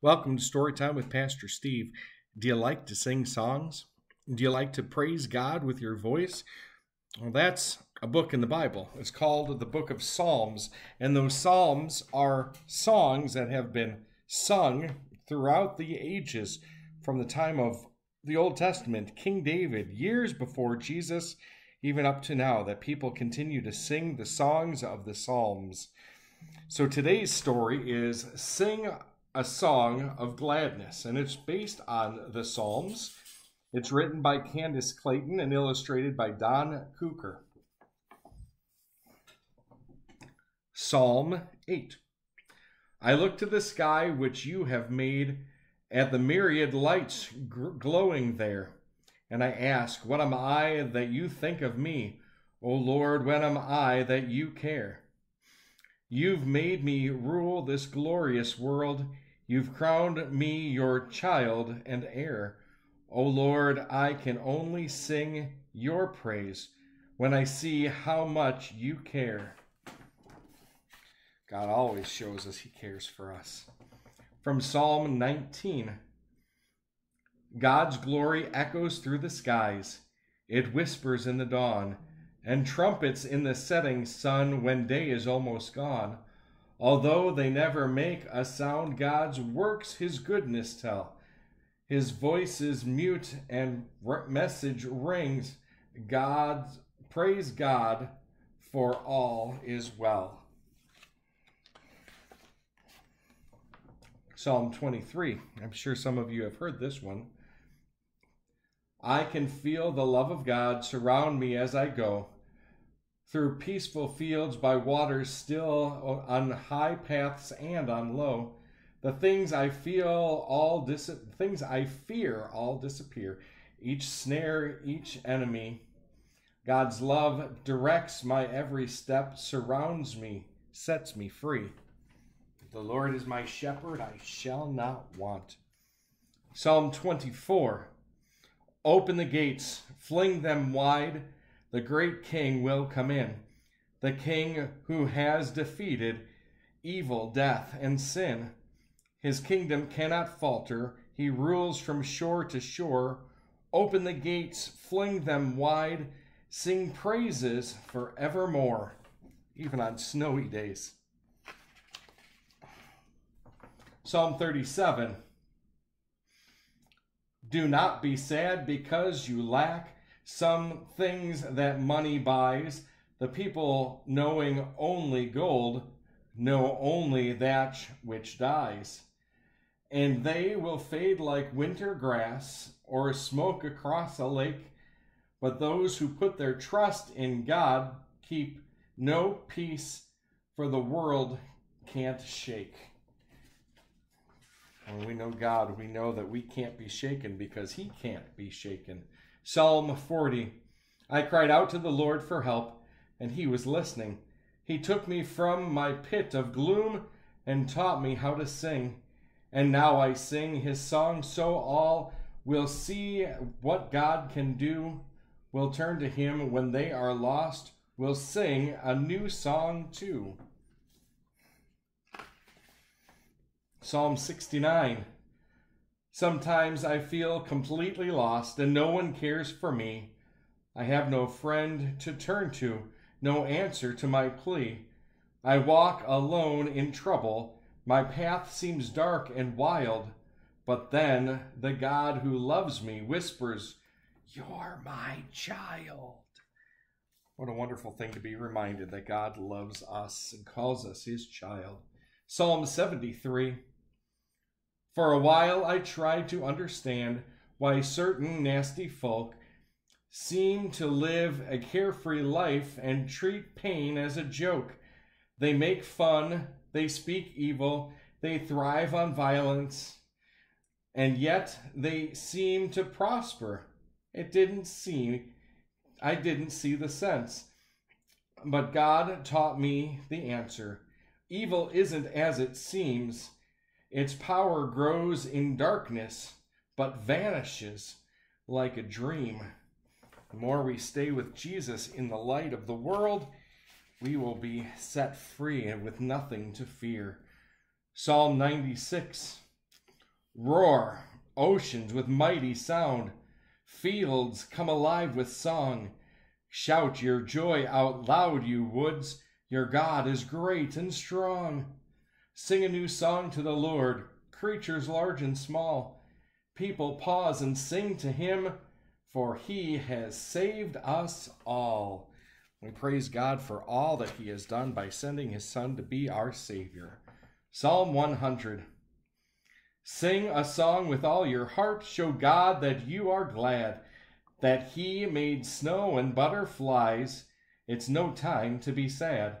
Welcome to Storytime with Pastor Steve. Do you like to sing songs? Do you like to praise God with your voice? Well, that's a book in the Bible. It's called the Book of Psalms, and those Psalms are songs that have been sung throughout the ages from the time of the Old Testament, King David, years before Jesus, even up to now, that people continue to sing the songs of the Psalms. So today's story is Sing a Song of Gladness, and it's based on the Psalms. It's written by Candace Clayton and illustrated by Don Kueker. Psalm 8 I look to the sky which you have made, at the myriad lights glowing there, and I ask, What am I that you think of me? O Lord, when am I that you care? You've made me rule this glorious world. You've crowned me your child and heir. O Lord, I can only sing your praise when I see how much you care. God always shows us he cares for us. From Psalm 19 God's glory echoes through the skies, it whispers in the dawn and trumpets in the setting sun when day is almost gone. Although they never make a sound, God's works his goodness tell. His voice is mute and message rings. God, praise God, for all is well. Psalm 23. I'm sure some of you have heard this one. I can feel the love of God surround me as I go through peaceful fields, by waters still, on high paths and on low. The things I feel all dis- things I fear all disappear. Each snare, each enemy. God's love directs my every step, surrounds me, sets me free. The Lord is my shepherd, I shall not want. Psalm 24 Open the gates, fling them wide the great king will come in, the king who has defeated evil, death, and sin. His kingdom cannot falter. He rules from shore to shore. Open the gates, fling them wide, sing praises forevermore, even on snowy days. Psalm 37 Do not be sad because you lack some things that money buys. The people, knowing only gold, know only that which dies. And they will fade like winter grass or smoke across a lake. But those who put their trust in God keep no peace, for the world can't shake. When we know God, we know that we can't be shaken because He can't be shaken. Psalm 40 I cried out to the Lord for help, and he was listening. He took me from my pit of gloom and taught me how to sing. And now I sing his song so all will see what God can do, will turn to him when they are lost, will sing a new song too. Psalm 69 Sometimes I feel completely lost and no one cares for me. I have no friend to turn to, no answer to my plea. I walk alone in trouble. My path seems dark and wild. But then the God who loves me whispers, You're my child. What a wonderful thing to be reminded that God loves us and calls us his child. Psalm 73 for a while I tried to understand why certain nasty folk seem to live a carefree life and treat pain as a joke. They make fun, they speak evil, they thrive on violence, and yet they seem to prosper. It didn't seem, I didn't see the sense. But God taught me the answer. Evil isn't as it seems. Its power grows in darkness, but vanishes like a dream. The more we stay with Jesus in the light of the world, we will be set free and with nothing to fear. Psalm 96 Roar, oceans with mighty sound. Fields come alive with song. Shout your joy out loud, you woods. Your God is great and strong. Sing a new song to the Lord, creatures large and small. People pause and sing to him, for he has saved us all. We praise God for all that he has done by sending his Son to be our Savior. Psalm 100. Sing a song with all your heart. Show God that you are glad that He made snow and butterflies. It's no time to be sad.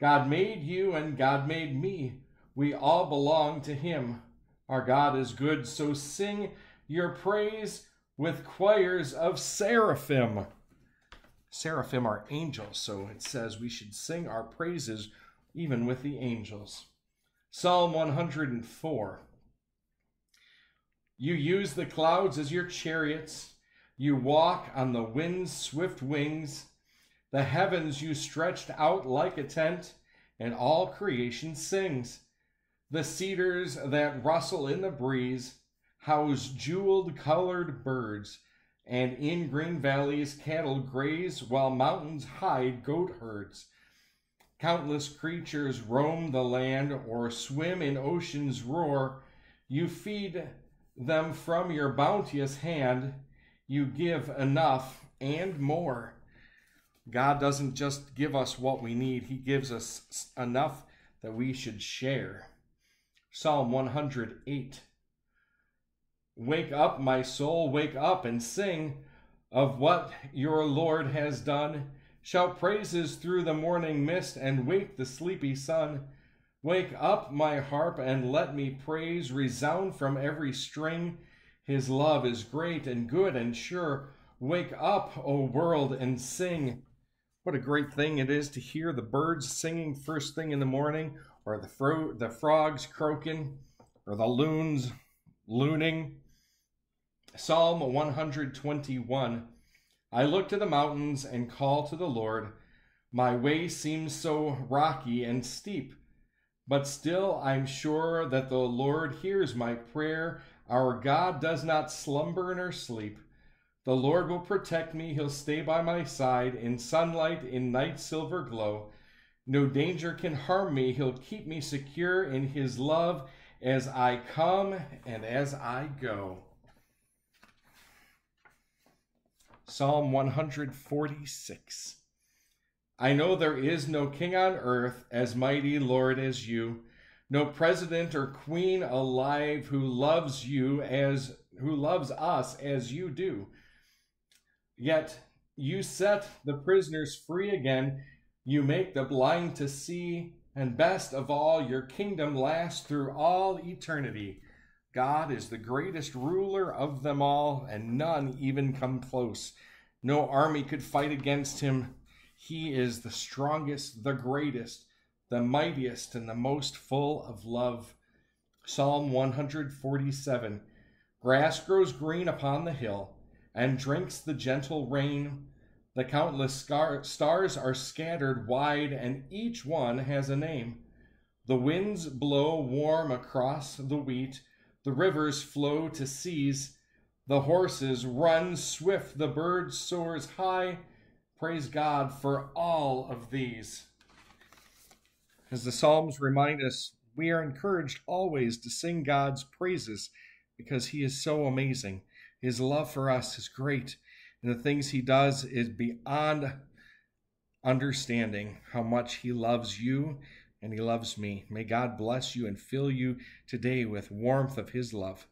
God made you and God made me. We all belong to Him. Our God is good, so sing your praise with choirs of seraphim. Seraphim are angels, so it says we should sing our praises even with the angels. Psalm 104. You use the clouds as your chariots. You walk on the wind's swift wings. The heavens you stretched out like a tent, and all creation sings. The cedars that rustle in the breeze house jeweled colored birds, and in green valleys cattle graze while mountains hide goat herds. Countless creatures roam the land or swim in ocean's roar. You feed them from your bounteous hand, you give enough and more. God doesn't just give us what we need, He gives us enough that we should share. Psalm 108 Wake up, my soul, wake up and sing of what your Lord has done. Shout praises through the morning mist and wake the sleepy sun. Wake up, my harp, and let me praise resound from every string. His love is great and good and sure. Wake up, O world, and sing. What a great thing it is to hear the birds singing first thing in the morning, or the, fro- the frogs croaking, or the loons looning. Psalm 121 I look to the mountains and call to the Lord. My way seems so rocky and steep. But still, I'm sure that the Lord hears my prayer. Our God does not slumber nor sleep. The Lord will protect me. He'll stay by my side in sunlight, in night silver glow. No danger can harm me. He'll keep me secure in his love as I come and as I go. Psalm 146. I know there is no king on earth as mighty Lord as you, no president or queen alive who loves you as who loves us as you do. Yet you set the prisoners free again, you make the blind to see, and best of all, your kingdom lasts through all eternity. God is the greatest ruler of them all, and none even come close. No army could fight against him. He is the strongest, the greatest, the mightiest, and the most full of love. Psalm 147 Grass grows green upon the hill, and drinks the gentle rain. The countless scar- stars are scattered wide, and each one has a name. The winds blow warm across the wheat, the rivers flow to seas. The horses run swift, the bird soars high Praise God for all of these. As the Psalms remind us, we are encouraged always to sing God's praises because He is so amazing. His love for us is great, and the things He does is beyond understanding how much He loves you and He loves me. May God bless you and fill you today with warmth of His love.